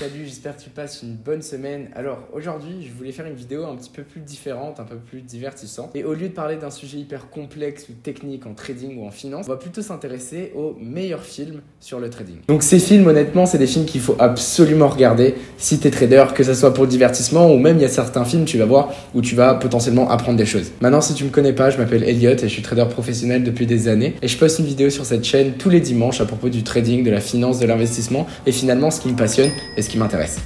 Salut, j'espère que tu passes une bonne semaine. Alors aujourd'hui, je voulais faire une vidéo un petit peu plus différente, un peu plus divertissante. Et au lieu de parler d'un sujet hyper complexe ou technique en trading ou en finance, on va plutôt s'intéresser aux meilleurs films sur le trading. Donc ces films, honnêtement, c'est des films qu'il faut absolument regarder si tu es trader, que ce soit pour le divertissement ou même il y a certains films, tu vas voir, où tu vas potentiellement apprendre des choses. Maintenant, si tu me connais pas, je m'appelle Elliot et je suis trader professionnel depuis des années. Et je poste une vidéo sur cette chaîne tous les dimanches à propos du trading, de la finance, de l'investissement et finalement ce qui me passionne et ce qui m'intéresse.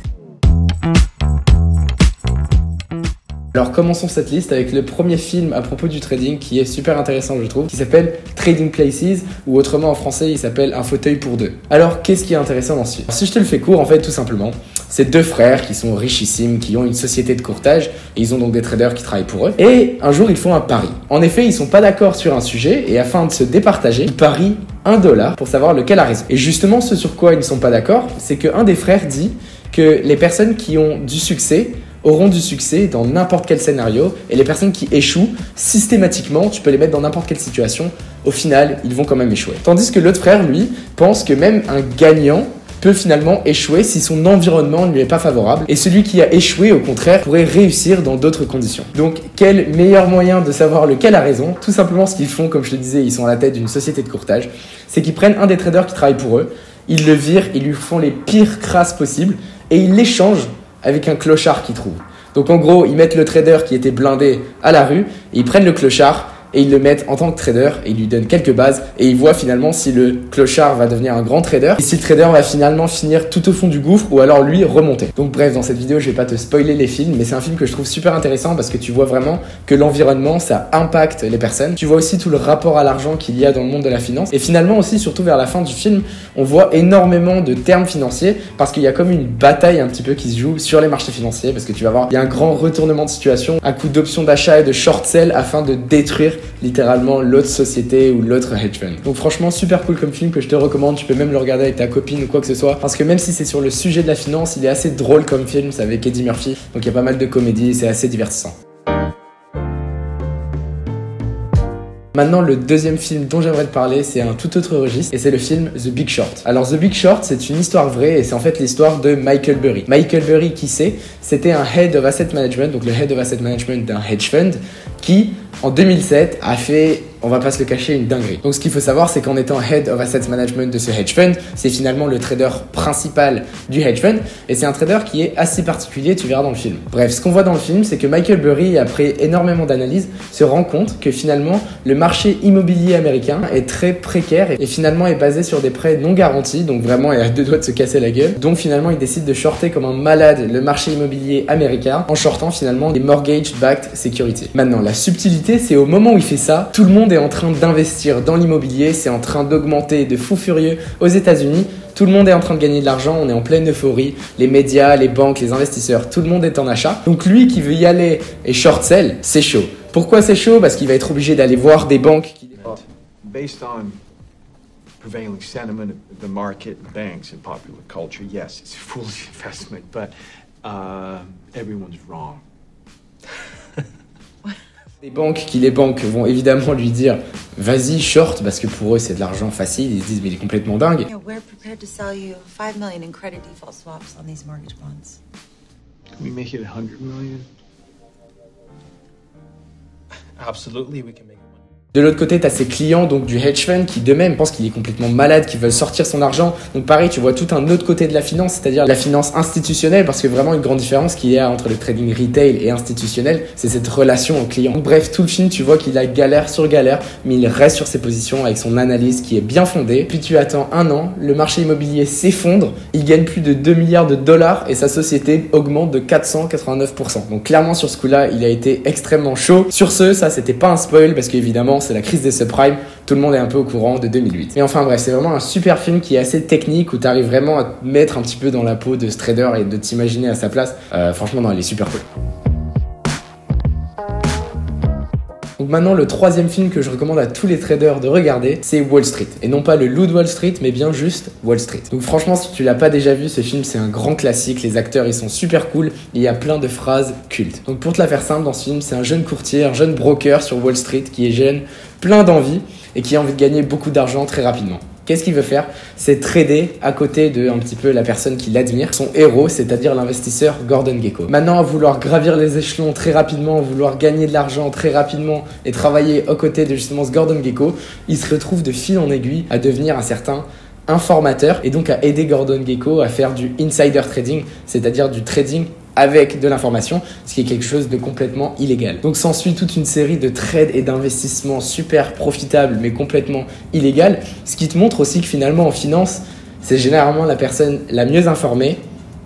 Alors commençons cette liste avec le premier film à propos du trading qui est super intéressant je trouve, qui s'appelle Trading Places ou autrement en français il s'appelle Un fauteuil pour deux. Alors qu'est-ce qui est intéressant dans ce film? Si je te le fais court en fait tout simplement, c'est deux frères qui sont richissimes, qui ont une société de courtage et ils ont donc des traders qui travaillent pour eux. Et un jour ils font un pari. En effet ils sont pas d'accord sur un sujet et afin de se départager, ils parient un dollar pour savoir lequel a raison. Et justement ce sur quoi ils ne sont pas d'accord, c'est qu'un des frères dit que les personnes qui ont du succès auront du succès dans n'importe quel scénario et les personnes qui échouent, systématiquement, tu peux les mettre dans n'importe quelle situation, au final, ils vont quand même échouer. Tandis que l'autre frère, lui, pense que même un gagnant peut finalement échouer si son environnement ne lui est pas favorable et celui qui a échoué au contraire pourrait réussir dans d'autres conditions. Donc quel meilleur moyen de savoir lequel a raison? Tout simplement ce qu'ils font, comme je te disais, ils sont à la tête d'une société de courtage, c'est qu'ils prennent un des traders qui travaille pour eux, ils le virent, ils lui font les pires crasses possibles et ils l'échangent avec un clochard qu'ils trouvent. Donc en gros, ils mettent le trader qui était blindé à la rue, et ils prennent le clochard et ils le mettent en tant que trader et ils lui donnent quelques bases et ils voient finalement si le clochard va devenir un grand trader et si le trader va finalement finir tout au fond du gouffre ou alors lui remonter. Donc bref, dans cette vidéo, je vais pas te spoiler les films, mais c'est un film que je trouve super intéressant parce que tu vois vraiment que l'environnement, ça impacte les personnes. Tu vois aussi tout le rapport à l'argent qu'il y a dans le monde de la finance et finalement aussi, surtout vers la fin du film, on voit énormément de termes financiers parce qu'il y a comme une bataille un petit peu qui se joue sur les marchés financiers parce que tu vas voir, il y a un grand retournement de situation à coup d'options d'achat et de short sell afin de détruire littéralement l'autre société ou l'autre hedge fund. Donc franchement super cool comme film que je te recommande, tu peux même le regarder avec ta copine ou quoi que ce soit parce que même si c'est sur le sujet de la finance, il est assez drôle comme film, c'est avec Eddie Murphy, donc il y a pas mal de comédie, c'est assez divertissant. Maintenant, le deuxième film dont j'aimerais te parler, c'est un tout autre registre et c'est le film The Big Short. Alors, The Big Short, c'est une histoire vraie et c'est en fait l'histoire de Michael Burry. Michael Burry, qui c'est? C'était un Head of Asset Management, donc le Head of Asset Management d'un hedge fund qui, en 2007, a fait on va pas se le cacher, une dinguerie. Donc ce qu'il faut savoir, c'est qu'en étant head of asset management de ce hedge fund, c'est finalement le trader principal du hedge fund, et c'est un trader qui est assez particulier, tu verras dans le film. Bref, ce qu'on voit dans le film, c'est que Michael Burry, après énormément d'analyses, se rend compte que finalement, le marché immobilier américain est très précaire et finalement est basé sur des prêts non garantis, donc vraiment il a deux doigts de se casser la gueule. Donc finalement, il décide de shorter comme un malade le marché immobilier américain en shortant finalement des mortgage-backed securities. Maintenant, la subtilité, c'est au moment où il fait ça, tout le monde en train d'investir dans l'immobilier, c'est en train d'augmenter de fou furieux aux États-Unis. Tout le monde est en train de gagner de l'argent, on est en pleine euphorie. Les médias, les banques, les investisseurs, tout le monde est en achat. Donc lui qui veut y aller et short sell, c'est chaud. Pourquoi c'est chaud? Parce qu'il va être obligé d'aller voir des banques qui based on prevailing sentiment of the market, banks, and popular culture, yes, it's a foolish investment, but everyone's wrong. Les banques qui les banques vont évidemment lui dire vas-y short parce que pour eux c'est de l'argent facile ils se disent mais il est complètement dingue. Yeah, we're prepared to sell you 5 million in credit default swaps on these mortgage bonds. Can we make it a hundred million? Absolutely, we can make it. De l'autre côté, tu as ces clients donc du hedge fund qui d'eux-mêmes pensent qu'il est complètement malade, qui veulent sortir son argent. Donc pareil, tu vois tout un autre côté de la finance, c'est-à-dire la finance institutionnelle, parce que vraiment une grande différence qu'il y a entre le trading retail et institutionnel, c'est cette relation au client. Bref, tout le film, tu vois qu'il a galère sur galère, mais il reste sur ses positions avec son analyse qui est bien fondée. Puis tu attends un an, le marché immobilier s'effondre, il gagne plus de 2 milliards de dollars et sa société augmente de 489%. Donc clairement sur ce coup-là, il a été extrêmement chaud. Sur ce, ça c'était pas un spoil parce qu'évidemment c'est la crise des subprimes. Tout le monde est un peu au courant de 2008. Mais enfin bref, c'est vraiment un super film qui est assez technique où tu arrives vraiment à te mettre un petit peu dans la peau de ce trader et de t'imaginer à sa place. Euh, franchement, non, il est super cool. Donc maintenant, le troisième film que je recommande à tous les traders de regarder, c'est Wall Street. Et non pas le loup de Wall Street, mais bien juste Wall Street. Donc franchement, si tu l'as pas déjà vu, ce film, c'est un grand classique. Les acteurs, ils sont super cool. Il y a plein de phrases cultes. Donc pour te la faire simple, dans ce film, c'est un jeune courtier, un jeune broker sur Wall Street qui est jeune, plein d'envie et qui a envie de gagner beaucoup d'argent très rapidement. Qu'est-ce qu'il veut faire? C'est trader à côté de un petit peu la personne qui l'admire, son héros, c'est-à-dire l'investisseur Gordon Gecko. Maintenant, à vouloir gravir les échelons très rapidement, vouloir gagner de l'argent très rapidement et travailler aux côtés de justement ce Gordon Gecko, il se retrouve de fil en aiguille à devenir un certain informateur et donc à aider Gordon Gecko à faire du insider trading, c'est-à-dire du trading avec de l'information, ce qui est quelque chose de complètement illégal. Donc s'ensuit toute une série de trades et d'investissements super profitables mais complètement illégal, ce qui te montre aussi que finalement en finance, c'est généralement la personne la mieux informée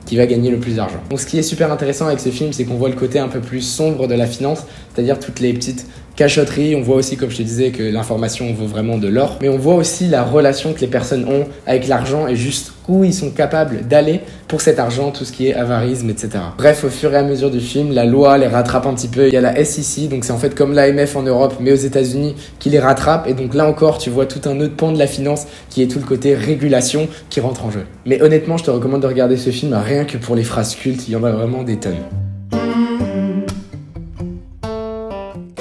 qui va gagner le plus d'argent. Donc ce qui est super intéressant avec ce film, c'est qu'on voit le côté un peu plus sombre de la finance, c'est-à-dire toutes les petites cachotterie. On voit aussi, comme je te disais, que l'information vaut vraiment de l'or. Mais on voit aussi la relation que les personnes ont avec l'argent et juste où ils sont capables d'aller pour cet argent, tout ce qui est avarisme, etc. Bref, au fur et à mesure du film, la loi les rattrape un petit peu. Il y a la SEC, donc c'est en fait comme l'AMF en Europe, mais aux États-Unis, qui les rattrape. Et donc là encore, tu vois tout un autre pan de la finance qui est tout le côté régulation qui rentre en jeu. Mais honnêtement, je te recommande de regarder ce film rien que pour les phrases cultes. Il y en a vraiment des tonnes.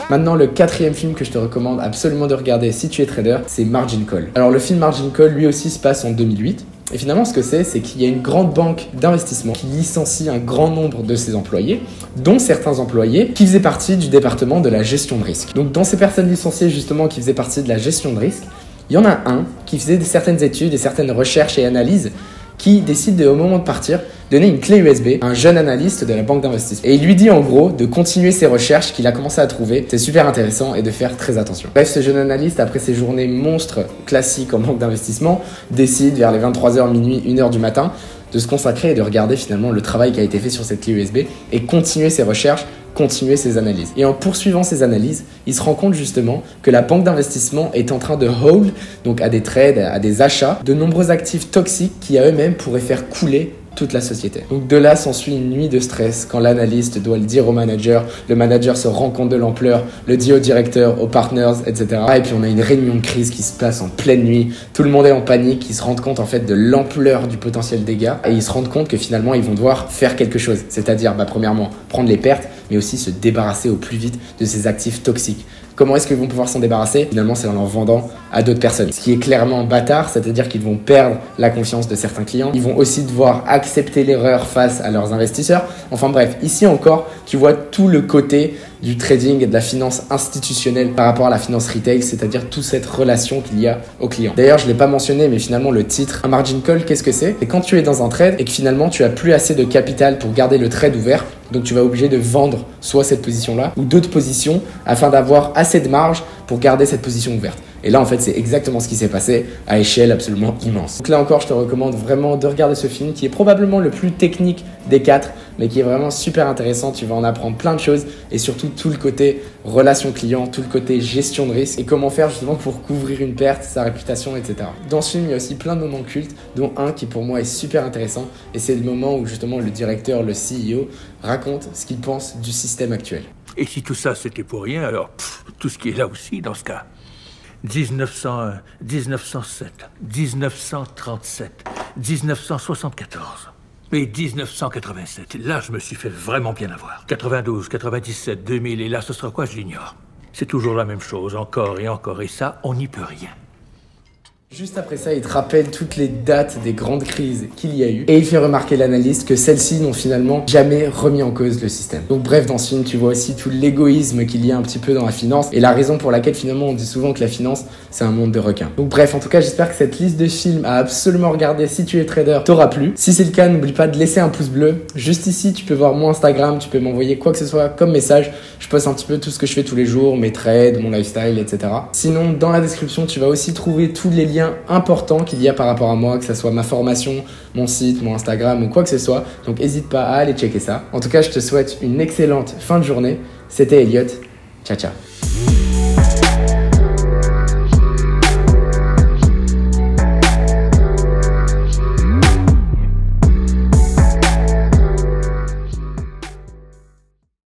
Maintenant, le quatrième film que je te recommande absolument de regarder si tu es trader, c'est Margin Call. Alors, le film Margin Call, lui aussi, se passe en 2008. Et finalement, ce que c'est, c'est qu'il y a une grande banque d'investissement qui licencie un grand nombre de ses employés, dont certains employés qui faisaient partie du département de la gestion de risque. Donc, dans ces personnes licenciées, justement, qui faisaient partie de la gestion de risque, il y en a un qui faisait certaines études et certaines recherches et analyses qui décide au moment de partir donner une clé USB à un jeune analyste de la banque d'investissement. Et il lui dit en gros de continuer ses recherches qu'il a commencé à trouver. C'est super intéressant et de faire très attention. Bref, ce jeune analyste, après ses journées monstres classiques en banque d'investissement, décide vers les 23h, minuit, 1h du matin de se consacrer et de regarder finalement le travail qui a été fait sur cette clé USB et continuer ses recherches continuer ses analyses. Et en poursuivant ses analyses, il se rend compte justement que la banque d'investissement est en train de hold, donc à des trades, à des achats, de nombreux actifs toxiques qui à eux-mêmes pourraient faire couler toute la société. Donc de là s'ensuit une nuit de stress quand l'analyste doit le dire au manager, le manager se rend compte de l'ampleur, le dit au directeur, aux partners, etc. Et puis on a une réunion de crise qui se passe en pleine nuit, tout le monde est en panique, ils se rendent compte en fait de l'ampleur du potentiel dégâts et ils se rendent compte que finalement ils vont devoir faire quelque chose, c'est-à-dire bah, premièrement prendre les pertes, mais aussi se débarrasser au plus vite de ces actifs toxiques. Comment est-ce qu'ils vont pouvoir s'en débarrasser? Finalement, c'est en en vendant à d'autres personnes. Ce qui est clairement bâtard, c'est-à-dire qu'ils vont perdre la confiance de certains clients. Ils vont aussi devoir accepter l'erreur face à leurs investisseurs. Enfin bref, ici encore, tu vois tout le côté du trading et de la finance institutionnelle par rapport à la finance retail, c'est-à-dire toute cette relation qu'il y a au client. D'ailleurs, je ne l'ai pas mentionné, mais finalement, le titre, un margin call, qu'est-ce que c'est? C'est quand tu es dans un trade et que finalement, tu as plus assez de capital pour garder le trade ouvert, donc tu vas obligé de vendre soit cette position-là ou d'autres positions afin d'avoir assez de marge pour garder cette position ouverte. Et là, en fait, c'est exactement ce qui s'est passé à échelle absolument immense. Donc là encore, je te recommande vraiment de regarder ce film qui est probablement le plus technique des quatre, mais qui est vraiment super intéressant. Tu vas en apprendre plein de choses et surtout tout le côté relation client, tout le côté gestion de risque et comment faire justement pour couvrir une perte, sa réputation, etc. Dans ce film, il y a aussi plein de moments cultes, dont un qui pour moi est super intéressant et c'est le moment où justement le directeur, le CEO, raconte ce qu'il pense du système actuel. Et si tout ça c'était pour rien, alors tout ce qui est là aussi dans ce cas. 1901, 1907, 1937, 1974 et 1987. Là, je me suis fait vraiment bien avoir. 92, 97, 2000 et là, ce sera quoi, je l'ignore. C'est toujours la même chose, encore et encore, et ça, on n'y peut rien. Juste après ça, il te rappelle toutes les dates des grandes crises qu'il y a eu et il fait remarquer l'analyste que celles-ci n'ont finalement jamais remis en cause le système. Donc bref, dans ce film, tu vois aussi tout l'égoïsme qu'il y a un petit peu dans la finance et la raison pour laquelle finalement on dit souvent que la finance c'est un monde de requins. Donc bref, en tout cas, j'espère que cette liste de films à absolument regarder si tu es trader t'aura plu. Si c'est le cas, n'oublie pas de laisser un pouce bleu. Juste ici, tu peux voir mon Instagram, tu peux m'envoyer quoi que ce soit comme message. Je poste un petit peu tout ce que je fais tous les jours, mes trades, mon lifestyle, etc. Sinon, dans la description, tu vas aussi trouver tous les liens important qu'il y a par rapport à moi, que ce soit ma formation, mon site, mon Instagram ou quoi que ce soit. Donc n'hésite pas à aller checker ça. En tout cas, je te souhaite une excellente fin de journée. C'était Elliot. Ciao ciao.